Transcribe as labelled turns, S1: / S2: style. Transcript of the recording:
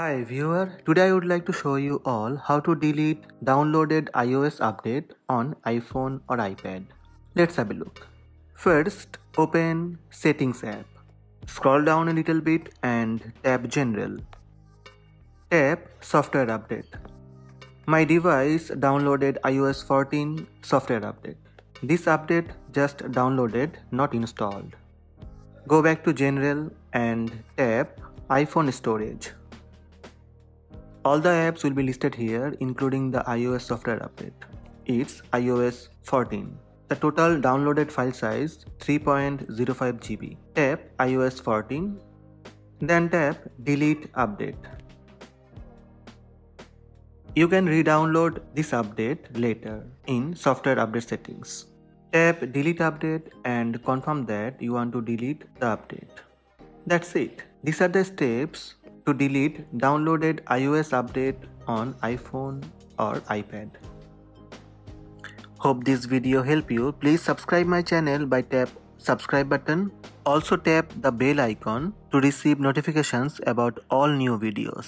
S1: Hi viewer, today I would like to show you all how to delete downloaded iOS update on iPhone or iPad. Let's have a look. First, open Settings app. Scroll down a little bit and tap General. Tap Software Update. My device downloaded iOS 14 software update. This update just downloaded, not installed. Go back to General and tap iPhone Storage. All the apps will be listed here including the iOS software update. It's iOS 14. The total downloaded file size 3.05 GB. Tap iOS 14. Then tap delete update. You can re-download this update later in software update settings. Tap delete update and confirm that you want to delete the update. That's it. These are the steps to delete downloaded iOS update on iPhone or iPad. Hope this video help you. Please subscribe my channel by tap subscribe button. Also tap the bell icon to receive notifications about all new videos.